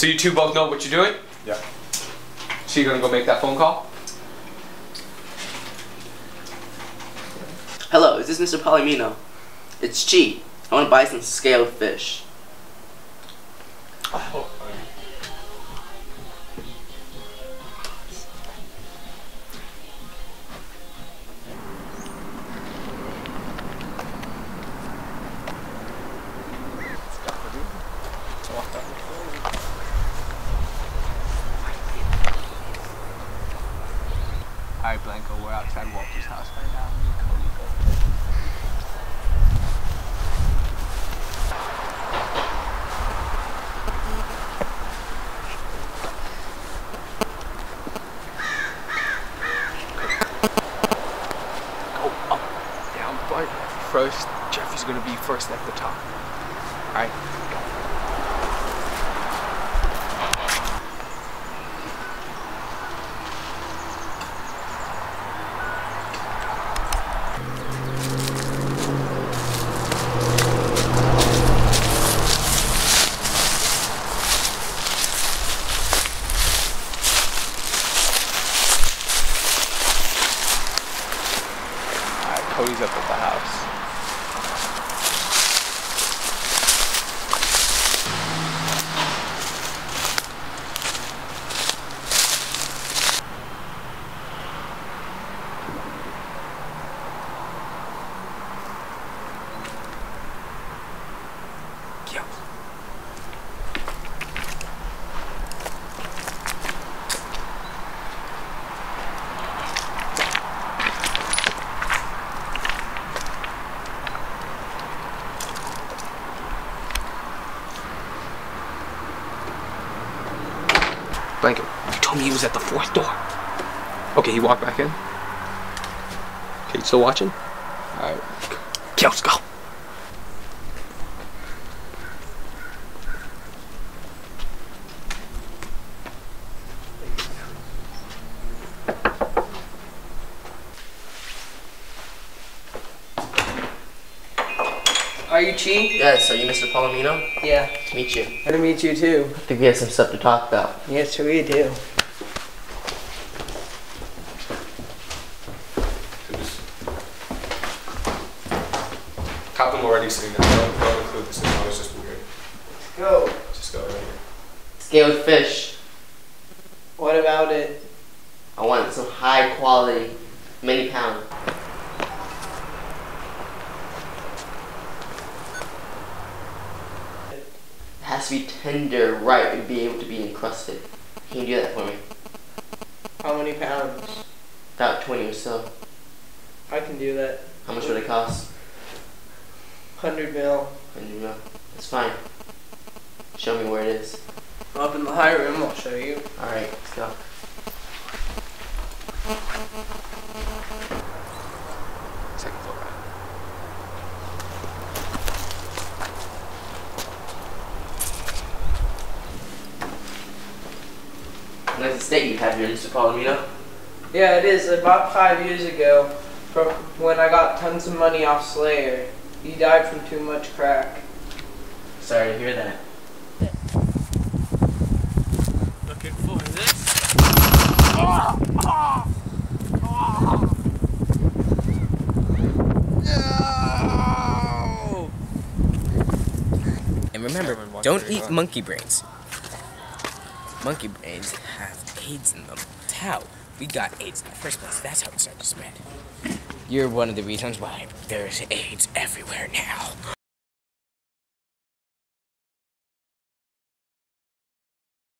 two both know what you're doing? Yeah. So you're gonna go make that phone call? Hello, is this Mr. Palomino? It's Chi. I want to buy some scaled fish. Alright, Blanco, we're outside Walter's house right now. Me and Cody go. Go up, down, but first, Jeffy's gonna be first at the top. Alright, go. Cody's up at the house. Yo. Blanket. You told me he was at the fourth door. Okay, he walked back in. Okay, you still watching? Alright. Okay, let's go. Are you Chi? Yes, are you Mr. Palomino? Yeah. Nice to meet you. Good to meet you too. I think we have some stuff to talk about. Yes, we do. Have them already sitting there. Don't, don't include this in. It's just weird. Go. Just go right here. Scaled fish. What about it? I want some high quality, many pound. Has to be tender, right, and be able to be encrusted. Can you do that for me? How many pounds? About 20 or so. I can do that. How much would it cost? 100 mil. 100 mil. That's fine. Show me where it is. Up in the high room, I'll show you. Alright, let's go. Nice estate you have here, Mr. Palomino. Yeah, it is. About five years ago, from when I got tons of money off Slayer. He died from too much crack. Sorry to hear that. Looking for this? And remember, don't eat monkey brains. Monkey brains have AIDS in them. That's how we got AIDS in the first place. That's how it started to spread. You're one of the reasons why there's AIDS everywhere now.